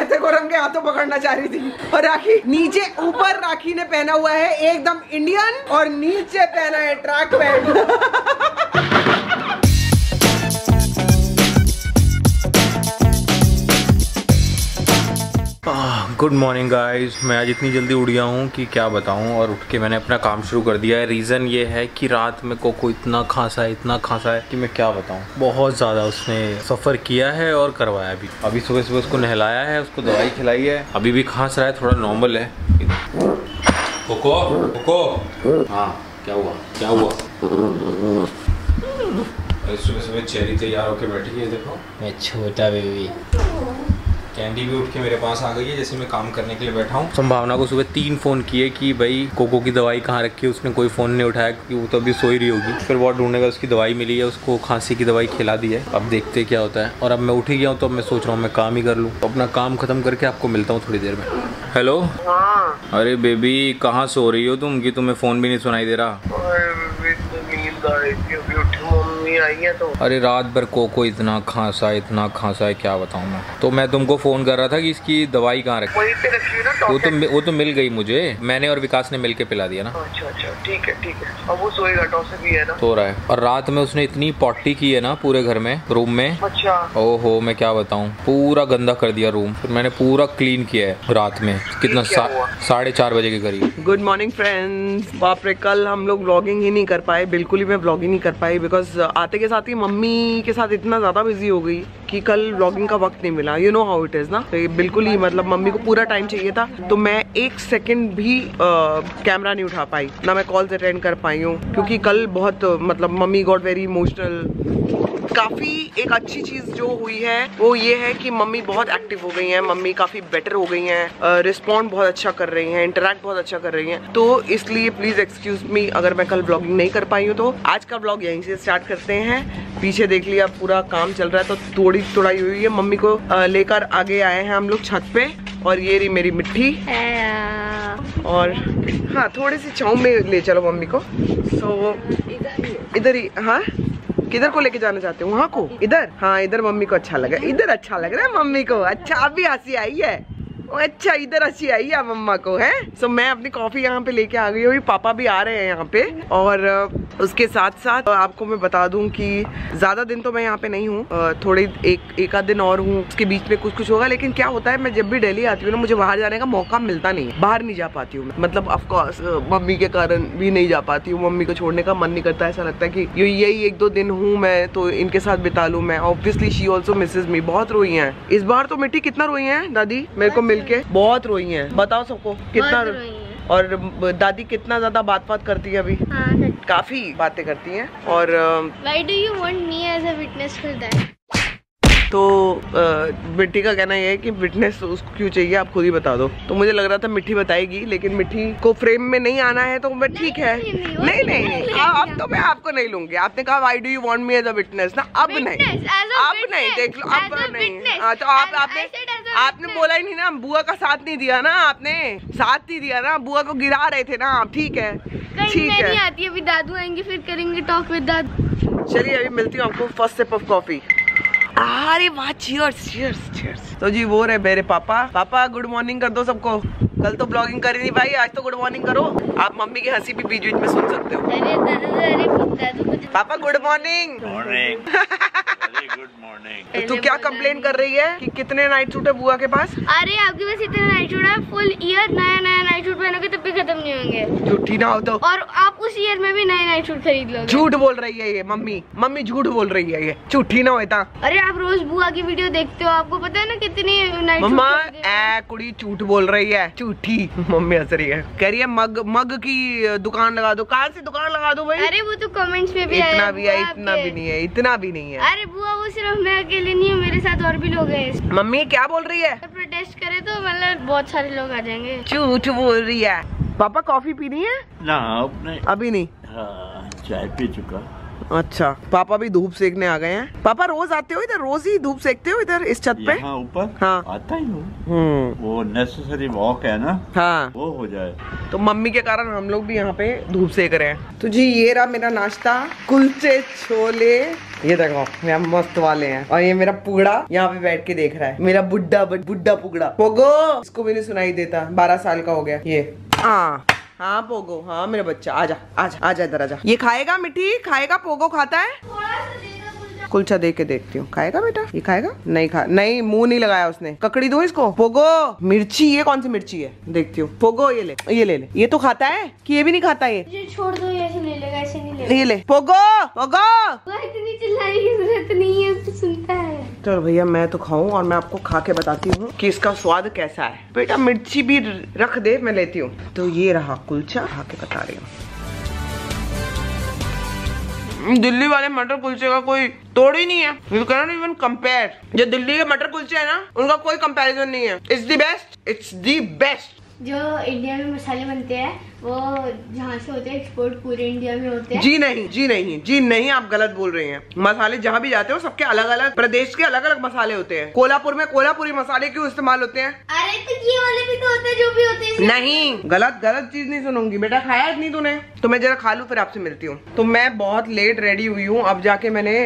तेरे को रंगे हाथों पकड़ना चाह रही थी। और राखी, नीचे ऊपर राखी ने पहना हुआ है, एकदम इंडियन और नीचे पहना है track pant good morning guys मैं आज इतनी जल्दी उठ गया हूँ कि क्या बताऊँ और उठ के मैंने अपना काम शुरू कर दिया है। रीज़न ये है कि रात में कोको इतना खांसा है, इतना खांसा है कि मैं क्या बताऊँ। बहुत ज़्यादा उसने सफ़र किया है और करवाया भी। अभी सुबह सुबह उसको नहलाया है, उसको दवाई खिलाई है। अभी भी खांस रहा है, थोड़ा नॉर्मल है। Coco Coco. हाँ क्या हुआ? क्या हुआ? सुबह सुबह चेरी तैयार होके बैठी है, देखो। मैं छोटा बेबी कैंडी भी उठ के मेरे पास आ गई है जैसे मैं काम करने के लिए बैठा हूँ। संभावना को सुबह तीन फ़ोन किए कि भाई कोको की दवाई कहाँ रखी है उसने कोई फ़ोन नहीं उठाया क्योंकि वो तो अभी सो ही रही होगी। फिर बहुत ढूँढने का उसकी दवाई मिली है उसको खांसी की दवाई खिला दी है। अब देखते क्या होता है। और अब मैं उठ ही गया हूँ तो अब मैं सोच रहा हूँ मैं काम ही कर लूँ। तो अपना काम खत्म करके आपको मिलता हूँ थोड़ी देर में। हेलो अरे बेबी कहाँ सो रही हो तुम कि तुम्हें फ़ोन भी नहीं सुनाई दे रहा? मम्मी आई है तो। अरे रात भर कोको इतना खांसा है इतना खांसा है क्या बताऊँ मैं? तो मैं तुमको फ़ोन कर रहा था कि इसकी दवाई कहाँ रखी? वहीं पे रखी है ना वो तो वो तो मिल गई मुझे। मैंने और विकास ने मिल के पिला दिया ना। अच्छा अच्छा ठीक है ठीक है। अब वो सोएगा टॉस भी है ना। सो रहा है। और रात में उसने इतनी पॉटी की है ना पूरे घर में रूम में। अच्छा। ओहो मैं क्या बताऊँ? पूरा गंदा कर दिया रूम। फिर मैंने पूरा क्लीन किया है रात में। कितना? साढ़े चार बजे के करीब। गुड मॉर्निंग फ्रेंड्स बाप रे कल हम लोग व्लॉगिंग ही नहीं कर पाए। बिल्कुल ही मैं व्लॉगिंग नहीं कर पाई बिकॉज़ आते के साथ ही मम्मी के साथ इतना ज़्यादा बिज़ी हो गई कि कल व्लॉगिंग का वक्त नहीं मिला। You know how it is ना? तो बिल्कुल ही मतलब मम्मी को पूरा टाइम चाहिए था। तो मैं एक सेकंड भी कैमरा नहीं उठा पाई। ना मैं कॉल्स अटेंड कर पाई हूँ। क्योंकि कल बहुत मतलब मम्मी गॉट वेरी इमोशनल काफ़ी एक अच्छी चीज़ जो हुई है वो ये है कि मम्मी बहुत एक्टिव हो गई हैं। मम्मी काफ़ी बेटर हो गई हैं। रिस्पॉन्ड बहुत अच्छा कर रही हैं इंटरेक्ट बहुत अच्छा कर रही हैं। तो इसलिए प्लीज़ एक्सक्यूज मी अगर मैं कल ब्लॉगिंग नहीं कर पाई हूँ तो आज का ब्लॉग यहीं से स्टार्ट करते हैं। पीछे देख लिया पूरा काम चल रहा है तो थोड़ी तोड़ाई हुई है। मम्मी को लेकर आगे आए हैं हम लोग छत पे और ये रही मेरी मिट्टी। और हाँ थोड़ी सी छाँव में ले चलो मम्मी को। सो so, इधर ही हाँ? किधर को लेके जाना चाहते हो? वहाँ को? इधर? हाँ इधर मम्मी को अच्छा लगा। इधर अच्छा लग रहा है मम्मी को। अच्छा अभी हँसी आई है। अच्छा इधर हँसी आई है मम्मा को है? सो so, मैं अपनी कॉफ़ी यहाँ पे लेके आ गई हूँ पापा भी आ रहे हैं यहाँ पे और उसके साथ साथ आपको मैं बता दूँ कि ज़्यादा दिन तो मैं यहाँ पे नहीं हूँ थोड़े एक एक आध दिन और हूँ उसके बीच में कुछ कुछ होगा लेकिन क्या होता है मैं जब भी दिल्ली आती हूँ ना मुझे बाहर जाने का मौका मिलता नहीं बाहर नहीं जा पाती हूँ मतलब ऑफकोर्स मम्मी के कारण भी नहीं जा पाती हूँ मम्मी को छोड़ने का मन नहीं करता ऐसा लगता है कि यही एक दो दिन हूँ मैं तो इनके साथ बिता लूँ मैं obviously she also misses me बहुत रोई है इस बार तो मिट्टी कितना रोई हैं दादी मेरे को मिलके बहुत रोई है। बताओ सबको कितना हैं। और दादी कितना ज़्यादा बात बात करती है अभी? हाँ काफ़ी बातें करती हैं। और why do you want me as a witness for that? तो मिट्टी का कहना यह है कि विटनेस उसको क्यों चाहिए आप खुद ही बता दो। तो मुझे लग रहा था मिट्टी बताएगी लेकिन मिट्टी को फ्रेम में नहीं आना है तो मैं ठीक है। नहीं, नहीं। अब तो मैं आपको नहीं लूँगी। आपने कहा why do you want me as a witness ना अब नहीं। अब नहीं देख लो अब नहीं। हाँ तो आप आपने आपने बोला ही नहीं ना बुआ का साथ नहीं दिया ना आपने साथ नहीं दिया ना बुआ को गिरा रहे थे ना आप ठीक है। ठीक है। आती अभी दादू आएँगे फिर करेंगे टॉक विद दादू। चलिए अभी मिलती हूँ आपको फ़र्स्ट सिप ऑफ़ कॉफ़ी अरे वाह चीयर्स चीयर्स चीयर्स तो जी वो रहे मेरे पापा। पापा गुड मॉर्निंग कर दो सबको। कल तो ब्लॉगिंग करी नहीं भाई आज तो गुड मॉर्निंग करो। आप मम्मी की हँसी भी बीच बीच में सुन सकते हो। अरे दादू अरे दादू मुझे पापा good morning morning good morning तो तू क्या कंप्लेन कर रही है कि कितने नाइट सूट है बुआ के पास? अरे आपके पास इतना नाइट सूट है फुल ईयर नया नया नाइट सूट पहनोगे तब भी खत्म नहीं होंगे। झूठी ना हो तो। और आप उस ईयर में भी नए नाइट सूट खरीद लो झूठ बोल रही है ये मम्मी। मम्मी झूठ बोल रही है ये। झूठी ना होता अरे आप रोज बुआ की वीडियो देखते हो आपको पता है ना कितनी नाइट मम्मा ए कुड़ी झूठ बोल रही है झूठी। मम्मी हंस रही है। कह रही है मग मग की दुकान लगा दो। कहाँ से दुकान लगा दो भाई? अरे वो तो कमेंट्स में भी इतना भी है इतना भी नहीं है इतना भी नहीं है। अरे बुआ वो सिर्फ़ मैं अकेले नहीं हूँ मेरे साथ और भी लोग है। मम्मी क्या बोल रही है? प्रोटेस्ट करे तो मतलब बहुत सारे लोग आ जाएँगे। झूठ बोल रही है। पापा कॉफ़ी पीनी है? ना अभी नहीं। हाँ, चाय पी चुका। अच्छा। पापा भी धूप सेकने आ गए हैं। पापा रोज आते हो इधर? रोज ही धूप सेकते हो इधर इस छत पे? ऊपर? हाँ। आता ही हूँ। हम्म। वो नेसेसरी वॉक है ना? हाँ। वो हो जाए। तो मम्मी के कारण हम लोग भी यहाँ पे धूप सेक रहे हैं। तो जी ये रहा मेरा नाश्ता। कुलचे छोले। ये देखो मेरा मस्त वाले हैं। और ये मेरा पुगड़ा यहाँ पे बैठ के देख रहा है। मेरा बुढ़ा बुढ़ा पुगड़ा। पोगो! इसको भी नहीं सुनाई देता। बारह साल का हो गया। ये। हाँ हाँ पोगो। हाँ मेरा बच्चा आजा आजा आजा इधर आजा ये खाएगा मिठी? खाएगा पोगो? खाता है? कुलचा दे के देखती हूँ। खाएगा बेटा? ये खाएगा? नहीं खा नहीं मुँह नहीं लगाया उसने। ककड़ी दो इसको। पोगो मिर्ची ये कौन सी मिर्ची है? देखती हूँ। पोगो ये ले। ये ले ले। ये तो खाता है? कि ये भी नहीं खाता ये? छोड़ दो ऐसे ले लेगा ऐसे नहीं लेगा। ये ले। पोगो पोगो इतनी चिल्लाने की ज़रूरत नहीं है तो सुनता है। चलो भैया मैं तो खाऊं और मैं आपको खा के बताती हूँ कि इसका स्वाद कैसा है। बेटा मिर्ची भी रख दे मैं लेती हूँ। तो ये रहा कुलचा खा के बता रही हूँ। दिल्ली वाले मटर कुलचे का कोई तोड़ ही नहीं है। यू कैन इवन कंपेयर जो दिल्ली के मटर कुलचे है ना, उनका कोई कंपेरिजन नहीं है। It's the best it's the best जो इंडिया में मसाले बनते हैं वो जहाँ से होते हैं एक्सपोर्ट पूरे इंडिया में होते हैं। जी नहीं जी नहीं जी नहीं आप गलत बोल रहे हैं। मसाले जहाँ भी जाते हो सबके अलग अलग प्रदेश के अलग अलग मसाले होते हैं। कोल्हापुर में कोल्हापुरी मसाले क्यों इस्तेमाल होते हैं? अरे तो ये वाले भी तो होते हैं जो भी होते हैं। नहीं गलत गलत चीज़ नहीं सुनूँगी। बेटा खाया नहीं तूने? तो मैं जरा खा लूँ फिर आपसे मिलती हूँ। तो मैं बहुत लेट रेडी हुई हूँ। अब जाके मैंने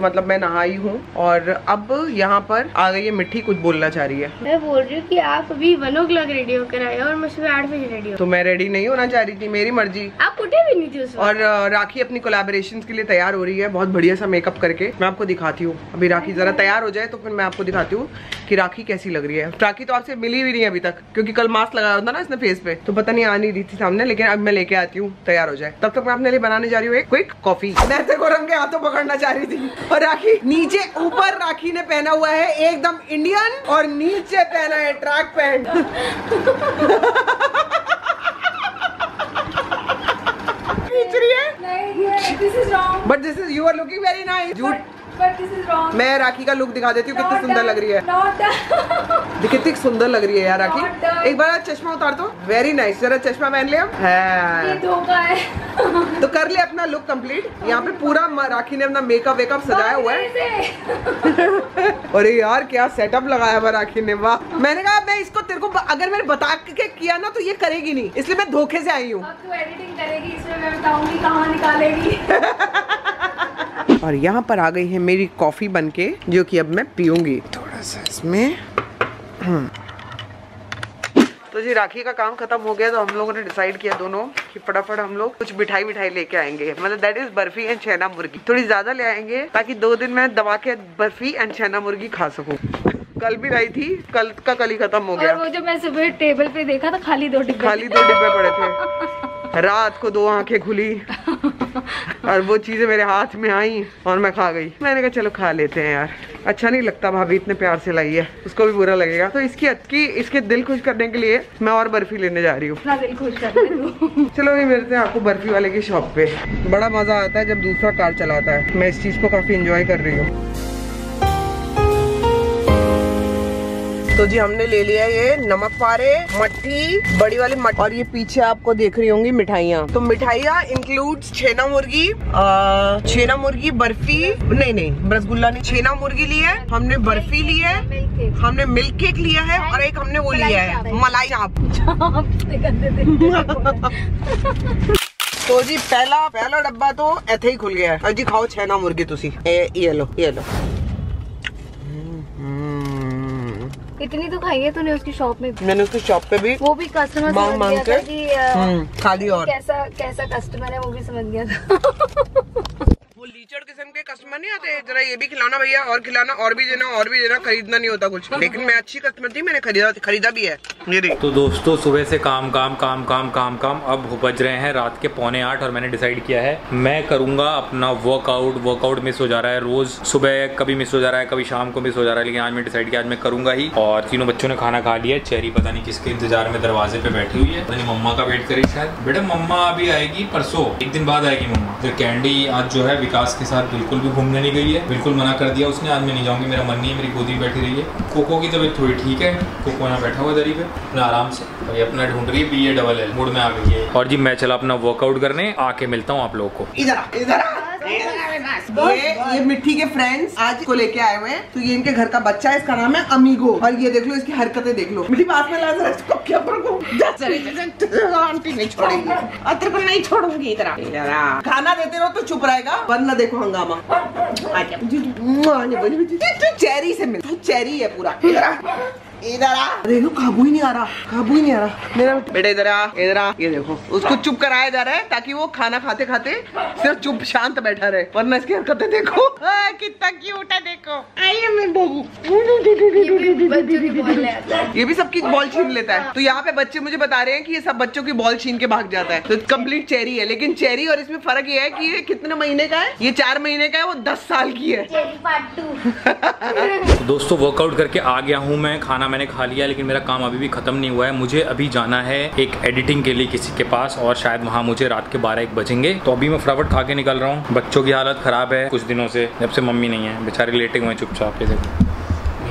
मतलब मैं नहाई हूँ। और अब यहाँ पर आ गई है मिट्टी कुछ बोलना चाह रही है। मैं बोल रही हूँ की आप अभी वन ओ क्लॉक रेडी होकर आए और मैं सुबह आठ बजे रेडी तो मैं रेडी नहीं होना चाह रही थी मेरी मर्ज़ी। आप उठे भी नहीं थे और राखी अपनी कोलेबोरेशन के लिए तैयार हो रही है बहुत बढ़िया सा मेकअप करके। मैं आपको दिखाती हूँ। अभी राखी जरा तैयार हो जाए तो फिर मैं आपको दिखाती हूँ कि राखी कैसी लग रही है। राखी तो आपसे मिली भी नहीं अभी तक क्योंकि कल मास्क लगाया होता ना इसने फेस पे। तो पता नहीं आ नहीं रही थी सामने लेकिन अब मैं लेके आती हूँ तैयार हो जाए। तब तक मैं अपने लिए बनाने जा रही हूँ एक क्विक कॉफ़ी मैं तेरे को रंग के हाथों पकड़ना चाह रही थी। और राखी नीचे ऊपर राखी ने पहना हुआ है एकदम इंडियन और नीचे पहना है track pant But this is you are looking very nice. You मैं राखी का लुक दिखा देती हूँ कितनी सुंदर लग रही है। कितनी सुंदर लग रही है यार राखी। एक बार चश्मा उतार दो। वेरी नाइस जरा चश्मा पहन लिया। है। तो कर ले अपना लुक कंप्लीट यहाँ पे पूरा राखी ने अपना मेकअप वेकअप सजाया हुआ है। अरे यार क्या सेटअप लगाया हुआ राखी ने। वाह। मैंने कहा मैं इसको तेरे को अगर मैंने बता के किया ना तो ये करेगी नहीं। इसलिए मैं धोखे से आई हूँ। तू एडिटिंग करेगी इसमें मैं बताऊँगी कहाँ निकालेगी। और यहाँ पर आ गई है मेरी कॉफ़ी बनके जो कि अब मैं पीऊँगी। थोड़ा सा इसमें। हम्म। तो जी राखी का काम खत्म हो गया तो हम लोगों ने डिसाइड किया दोनों कि फटाफट हम लोग कुछ मिठाई मिठाई लेके आएँगे। मतलब that is barfi and chhena murgi. थोड़ी ज़्यादा ले आएँगे ताकि दो दिन में दबा के बर्फ़ी एंड छेना मुर्गी खा सकूँ। कल भी लाई थी कल का कल ही खत्म हो गया। और वो जो मैं सुबह टेबल पे देखा था खाली दो डिब्बे। खाली दो डिब्बे पड़े थे। रात को दो आँखें खुली। और वो चीज़ें मेरे हाथ में आई और मैं खा गई। मैंने कहा चलो खा लेते हैं यार। अच्छा नहीं लगता भाभी इतने प्यार से लाई है। उसको भी बुरा लगेगा। तो इसकी अच्छी इसके दिल खुश करने के लिए मैं और बर्फ़ी लेने जा रही हूँ। चलो अभी मिलते हैं आपको बर्फ़ी वाले की शॉप पे। बड़ा मज़ा आता है जब दूसरा कार चलाता है। मैं इस चीज़ को काफ़ी इंजॉय कर रही हूँ। तो जी हमने ले लिया ये नमक पारे मट्ठी बड़ी वाली मट और ये पीछे आपको देख रही होंगी मिठाइयाँ। तो मिठाइयाँ इंक्लूड छेना मुर्गी छेना मुर्गी बर्फ़ी, नहीं नहीं, रसगुल्ला नहीं, छेना मुर्गी लिया है, हमने बर्फ़ी ली है, हमने मिल्क केक लिया है और एक हमने वो लिया है, मलाई आप तो जी पहला पहला डब्बा तो ऐसे ही खुल गया है। जी खाओ छेना मुर्गी तुसी। ए, ये लो ये लो। इतनी तो खाई है तूने उसकी शॉप में मैंने उसकी शॉप पे भी वो भी कस्टमर मांग मांग कर था के। कि अ, हम्म, खा ली और। कैसा कैसा कस्टमर है वो भी समझ गया था। किस्म के कस्टमर नहीं आते। जरा ये भी खिलाना भैया, और खिलाना, और भी देना, और भी देना, खरीदना नहीं होता कुछ। लेकिन मैं अच्छी कस्टमर थी, मैंने खरीदा खरीदा भी है। तो दोस्तों, सुबह से काम काम काम काम काम काम, अब बज रहे हैं रात के पौने आठ, और मैंने डिसाइड किया है, मैं करूँगा अपना वर्कआउट वर्कआउट मिस हो जा रहा है रोज। सुबह कभी मिस हो जा रहा है, कभी शाम को मिस हो जा रहा है, लेकिन आज मैं डिसाइड किया, आज मैं करूँगा ही। और तीनों बच्चों ने खाना खा लिया चेरी पता नहीं किसके इंतज़ार में दरवाजे पे बैठी हुई है। मम्मा का वेट करी शायद। बेटा, मम्मा अभी आएगी परसों। एक दिन बाद आएगी मम्मा। फिर कैंडी आज जो है विकास के साथ बिल्कुल भी घूमने नहीं गई है। बिल्कुल मना कर दिया उसने आज मैं नहीं जाऊँगी मेरा मन नहीं है मेरी गोदी में बैठी रही है कोको की तबीयत थोड़ी ठीक है कोको यहाँ बैठा हुआ दरी पे। अपना आराम से भाई अपना ढूंढ रही है B A double L mood में आ गई है। और जी मैं चला अपना वर्कआउट करने आके मिलता हूँ आप लोगों को। इधर आ, आ, ये ये मिट्टी के फ्रेंड्स आज को लेके आए हुए हैं। तो ये इनके घर का बच्चा है इसका नाम है अमीगो। और ये देख लो इसकी हरकतें देख लो। मिट्टी पास में ला इसको क्या आंटी नहीं छोड़ेगी। को नहीं छोड़ूँगी इधर आ, इधर आ। खाना देते रहो तो चुप रहेगा वरना देखो हंगामा। तू तू चेरी से मिल तू चेरी है पूरा। इधर आ देखो काबू ही नहीं आ रहा काबू ही नहीं आ रहा मेरा बेटा इधर आ इधर आ ये देखो उसको चुप कराया जा रहा है ताकि वो खाना खाते खाते सिर्फ़ चुप शांत बैठा रहे वरना इसकी हरकतें देखो कितना क्यूट है देखो आइए है ये भी सबकी बॉल छीन लेता है तो यहाँ पे बच्चे मुझे बता रहे हैं कि ये सब बच्चों की बॉल छीन के भाग जाता है तो कंप्लीट चेरी है लेकिन चेरी और इसमें फ़र्क ये है कि ये कितने महीने का है ये चार महीने का है वो दस साल की है तो दोस्तों वर्कआउट करके आ गया हूँ मैं खाना मैंने खा लिया, लेकिन मेरा काम अभी भी खत्म नहीं हुआ है। मुझे अभी जाना है एक एडिटिंग के लिए किसी के पास, और शायद वहाँ मुझे रात के बारह एक बजेंगे। तो अभी मैं फटाफट खा के निकल रहा हूँ। बच्चों की हालत खराब है कुछ दिनों से, जब से मम्मी नहीं है। बेचारे लेटे हुए चुपचाप के देखो।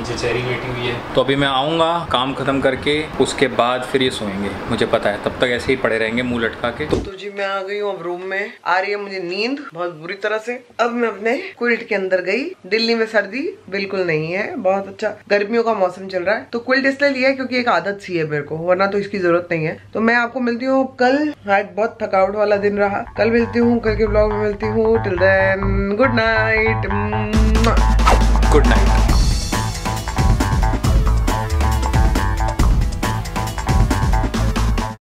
नीचे चेरी लेटी हुई है। तो अभी मैं आऊँगा काम खत्म करके उसके बाद फिर ये सोएँगे। मुझे पता है तब तक ऐसे ही पड़े रहेंगे मुँह लटका के। तो जी मैं आ गई हूँ अब रूम में। आ रही है मुझे नींद बहुत बुरी तरह से। अब मैं अपने क्विल्ट के अंदर गई। दिल्ली में सर्दी बिल्कुल नहीं है बहुत अच्छा। गर्मियों का मौसम चल रहा है। तो क्विल्ट इसलिए लिया है क्योंकि एक आदत सी है मेरे को वरना तो इसकी ज़रूरत नहीं है। तो मैं आपको मिलती हूँ कल। आज बहुत थकावट वाला दिन रहा। कल मिलती हूँ कल के ब्लॉग में मिलती हूँ। Till then good night good night